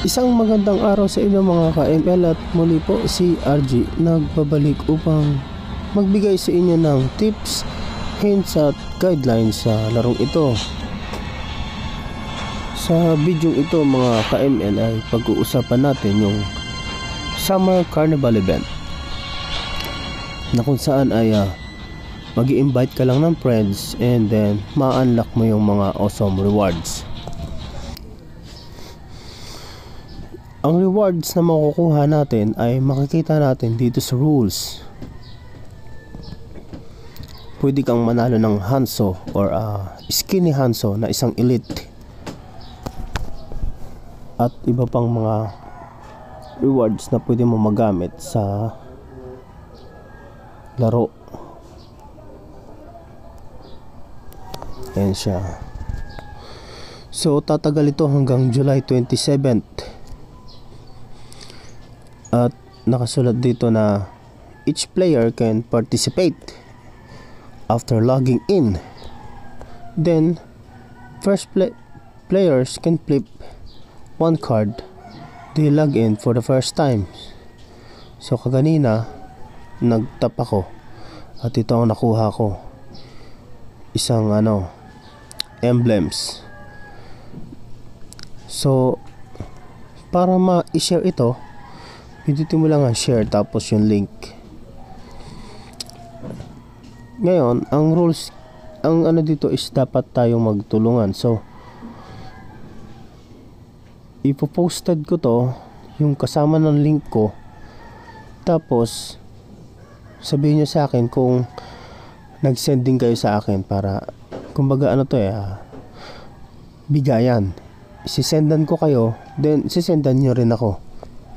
Isang magandang araw sa inyo mga ka-ML at muli po si RG nagbabalik upang magbigay sa inyo ng tips, hints at guidelines sa larong ito. Sa video ito mga ka-ML ay pag-uusapan natin yung Summer Carnival event na kung saan ay uh, mag invite ka lang ng friends and then ma-unlock mo yung mga awesome rewards. Ang rewards na makukuha natin ay makikita natin dito sa rules. Pwede kang manalo ng Hanso or uh, Skinny Hanso na isang elite. At iba pang mga rewards na pwede mo magamit sa laro. Ayan siya. So tatagal ito hanggang July 27th at nakasulat dito na each player can participate after logging in. Then first play players can flip one card. They log in for the first time. So kaganina nagtap ako. At ito ang nakuha ko. Isang ano emblems. So para ma-share ito pindutin mo lang ang share tapos yung link. Ngayon ang rules ang ano dito is dapat tayong magtulungan. So ipoposted ko to yung kasama ng link ko. Tapos sabihin nyo sa akin kung nag-sending kayo sa akin para kumbaga ano to eh ah, bigayan. Sisendan ko kayo then sisendan nyo rin ako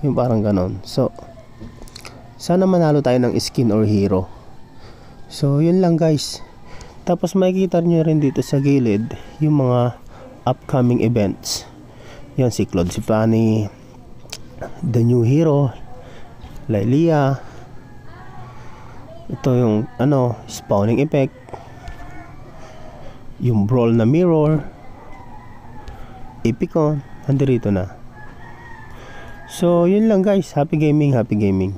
yung parang ganon. So, sana manalo tayo ng skin or hero. So, yun lang guys. Tapos makikita nyo rin dito sa gilid yung mga upcoming events. Yan si Claude Sifani, The New Hero, Lailia. Ito yung ano, spawning effect. Yung brawl na mirror. Epicon, nandito na. So, yun lang guys. Happy gaming, happy gaming.